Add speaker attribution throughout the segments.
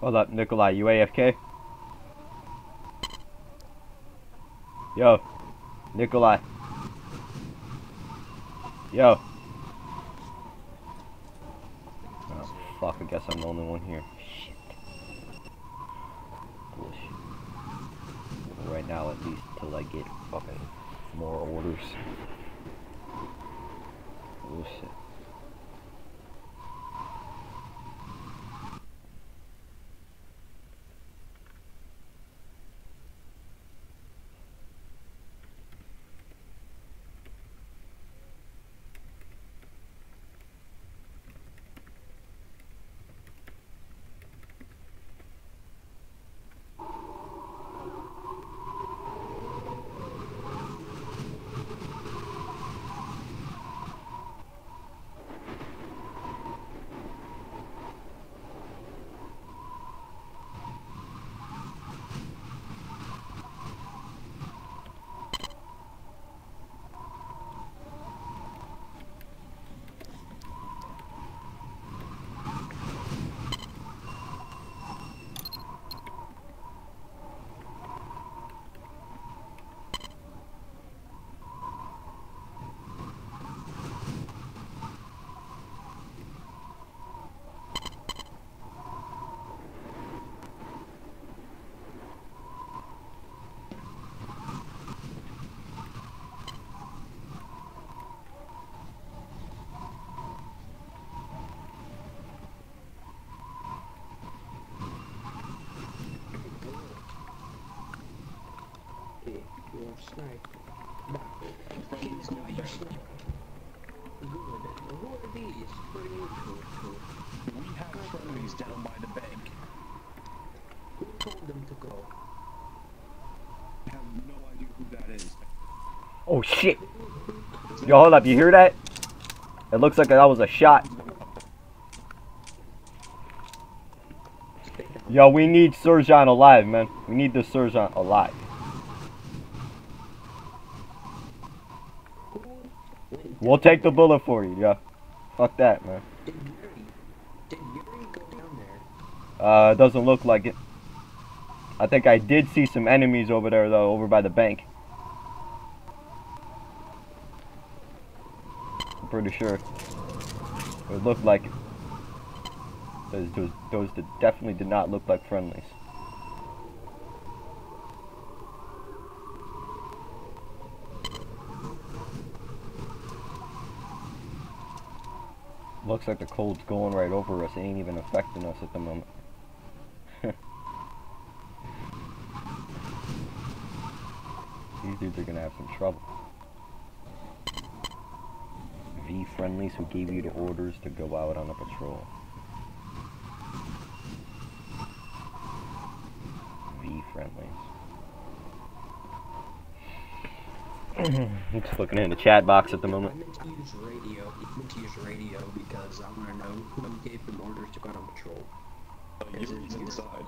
Speaker 1: Hold up, Nikolai, you AFK? Yo, Nikolai. Yo. Oh, fuck, I guess I'm the only one here. Shit. Bullshit. Right now, at least, till I get fucking more orders. Bullshit.
Speaker 2: Okay, Good. Who are these? Who are you? Who,
Speaker 3: We have friendlies down by the bank.
Speaker 2: who told them to go?
Speaker 3: I have no idea who that is.
Speaker 1: Oh shit! Yo, hold up, you hear that? It looks like that was a shot. Yo, we need Surgeon alive, man. We need the Surgeon alive.
Speaker 2: Who went
Speaker 1: We'll take the bullet for you, yeah. Fuck that, man.
Speaker 2: Did Yuri, go down there?
Speaker 1: Uh, it doesn't look like it. I think I did see some enemies over there, though, over by the bank. I'm pretty sure. It looked like it. Those, those, those definitely did not look like friendlies. Looks like the cold's going right over us. It ain't even affecting us at the moment. These dudes are gonna have some trouble. V friendlies who gave you the orders to go out on a patrol. V friendlies. I'm just looking in the chat box at the
Speaker 2: I
Speaker 1: moment.
Speaker 2: meant to use radio. I meant to use radio because I want to know who gave them orders to go on patrol.
Speaker 3: Uh,
Speaker 2: Is it
Speaker 3: Yuri's
Speaker 2: here?
Speaker 3: inside.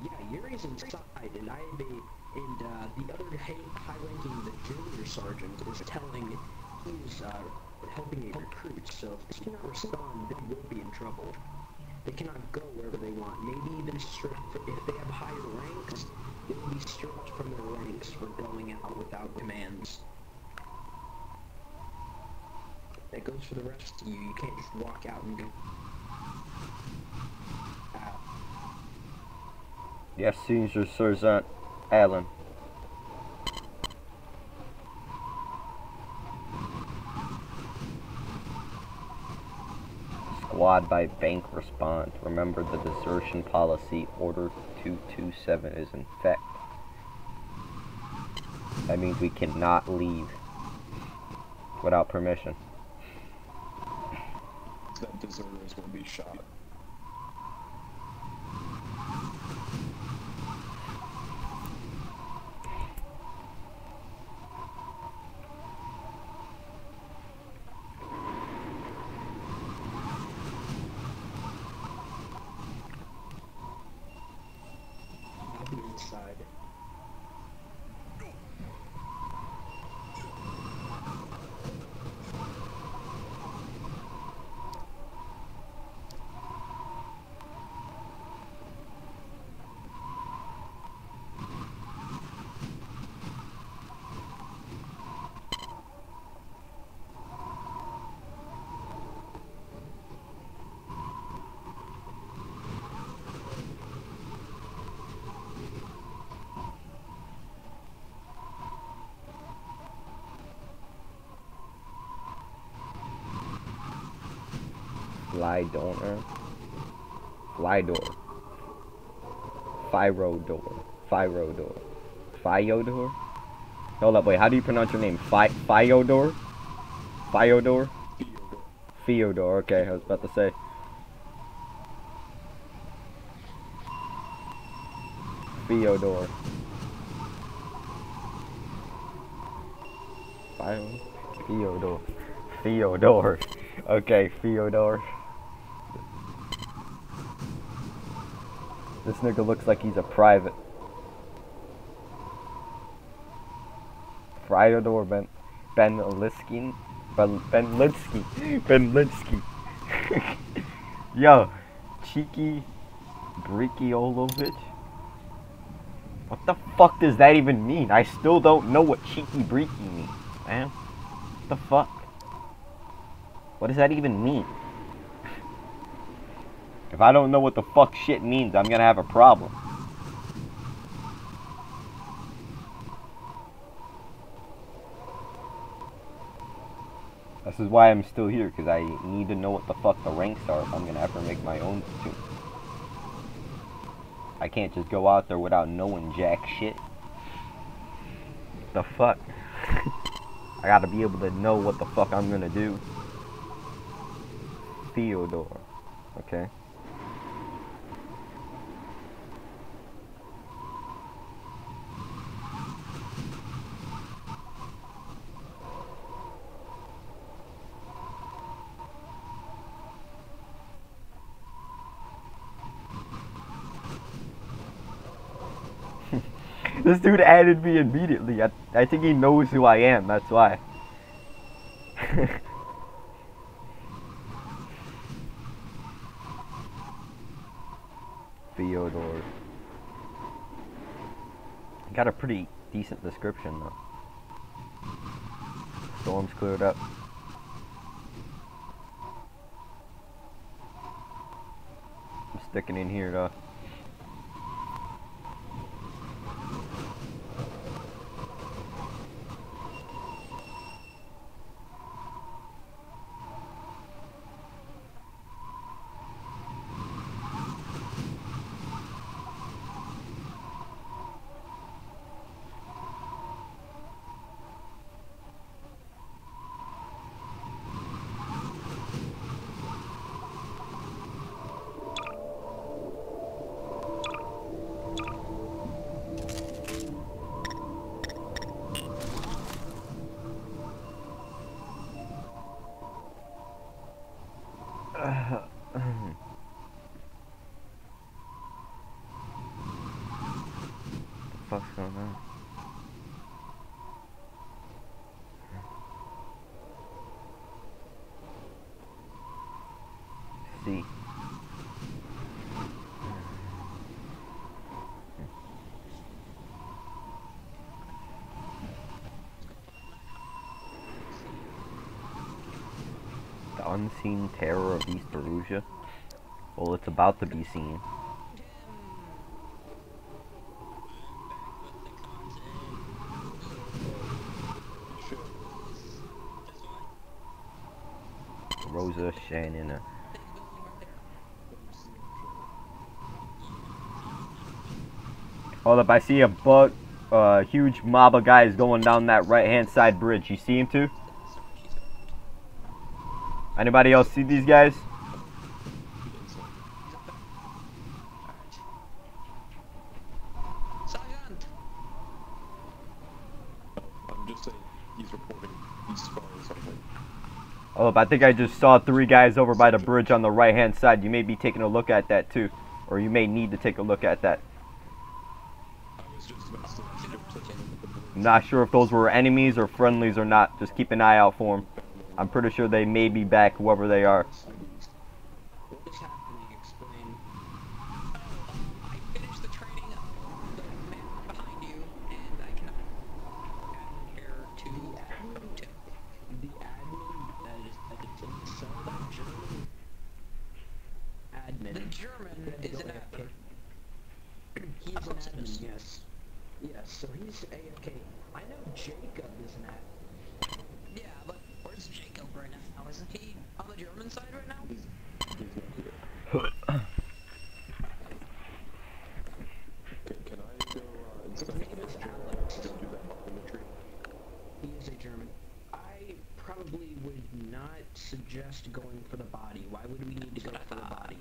Speaker 2: Yeah, Yuri's inside, and I have and uh, the other high- high-ranking, the junior sergeant, is telling he's uh, helping a recruit. So if he cannot respond, then we'll be in trouble. They cannot go wherever they want. Maybe even if they have higher ranks, be stripped from their ranks for going out without commands. That goes for the rest of you. You can't just walk out and go. out.
Speaker 1: Yes, Caesar, Sergeant Allen. Squad by bank respond. Remember the desertion policy. Order 227 is in effect. That means we cannot leave without permission.
Speaker 3: That deserters will be shot.
Speaker 2: I'll
Speaker 1: Fly donor. Fly door. Fyro door. Door. Fyodor? Hold up, wait, how do you pronounce your name? Phy Fyodor? Fyodor? Fyodor, okay, I was about to say. Fyodor. Fyo- Fyodor. Fyodor. Okay, Fyodor. This nigga looks like he's a private. Fyodor Ben Ben Liskin Ben Ben Linsky Ben Linsky. Yo, cheeky Briciolovich. What the fuck does that even mean? I still don't know what cheeky breaky means, man. What the fuck? What does that even mean? If I don't know what the fuck shit means, I'm gonna have a problem. This is why I'm still here, because I need to know what the fuck the ranks are if I'm gonna ever make my own platoon. I can't just go out there without knowing jack shit. The fuck? I gotta be able to know what the fuck I'm gonna do. Theodore. Okay. This dude added me immediately. I, I think he knows who I am, that's why. Theodore. Got a pretty decent description though. Storm's cleared up. I'm sticking in here though. don't know. See. The unseen terror of East Prussia. Well, it's about to be seen. Rosa, Shannon, uh, Hold up, I see a butt, uh, huge mob of guys going down that right-hand side bridge. You see him too? Anybody else see these guys?
Speaker 4: Sergeant!
Speaker 3: I'm just saying he's reporting he's spotting something.
Speaker 1: Hold up, I think I just saw three guys over by the bridge on the right-hand side. You may be taking a look at that too. Or you may need to take a look at that. I'm not sure if those were enemies or friendlies or not. Just keep an eye out for them. I'm pretty sure they may be back, whoever they are.
Speaker 2: so he's A-okay. I know Jacob is not.
Speaker 4: Yeah, but where's Jacob right now? Isn't he on the German side right now?
Speaker 3: He's, he's not here.
Speaker 2: suggest going for the body. Why would we need to go for the body?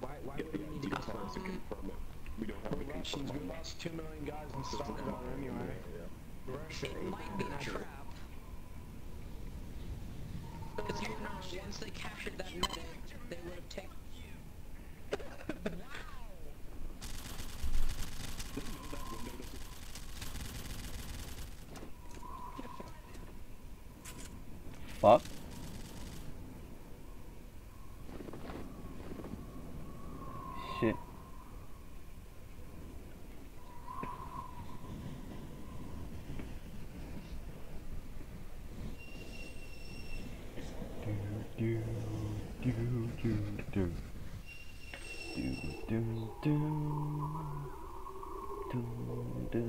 Speaker 2: Why, why
Speaker 3: yeah,
Speaker 2: would we need to go for the
Speaker 3: body? We don't have
Speaker 5: The
Speaker 3: to
Speaker 5: Russians, we lost two million guys in
Speaker 3: Just
Speaker 5: Stalin
Speaker 3: confirm it.
Speaker 5: anyway.
Speaker 3: Yeah.
Speaker 2: Russia?
Speaker 4: It might be a trap. Because you know, once they captured that medic, they would have taken.
Speaker 1: Fuck. Shit. Do, do, do, do, do. Do, do, do. Do,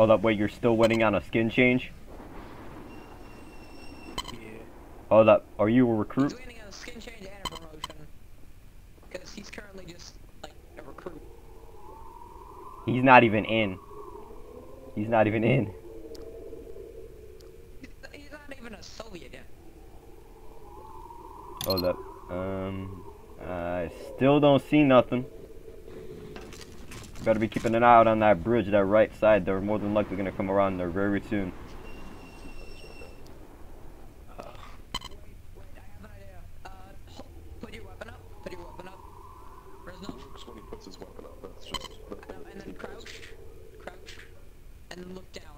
Speaker 1: Oh, that way you're still waiting on a skin change?
Speaker 5: yeah.
Speaker 1: Oh, that are you a recruit?
Speaker 4: He's waiting on a skin change and a promotion. Because he's currently just, like, a recruit.
Speaker 1: He's not even in. He's not even in.
Speaker 4: He's, he's not even a Soviet yet.
Speaker 1: Hold up. Um, I still don't see nothing. Better be keeping an eye out on that bridge, that right side. They're more than likely gonna come around there very soon.
Speaker 4: Wait, wait, I have an idea.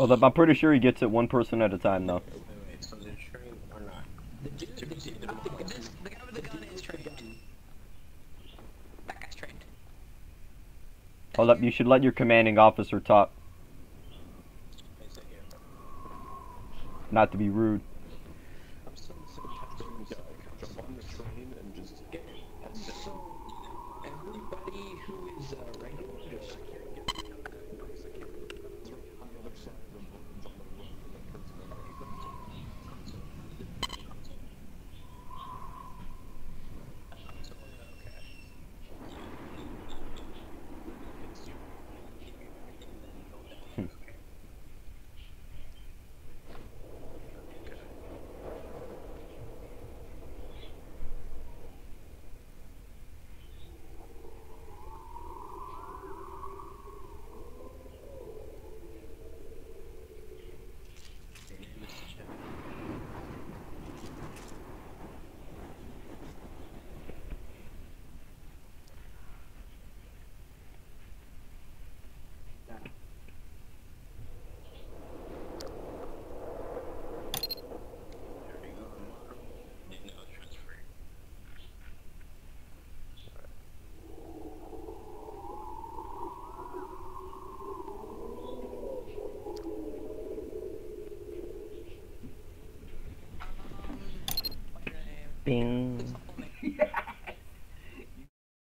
Speaker 3: Oh, the, I'm pretty sure he gets it one person at a time, though.
Speaker 5: Wait, wait, so or not?
Speaker 2: The, dude, the, dude, the,
Speaker 4: guy with the gun is trained. That guy's trained.
Speaker 3: Hold up, you should let your commanding officer talk. Not to be rude.
Speaker 4: 嗯。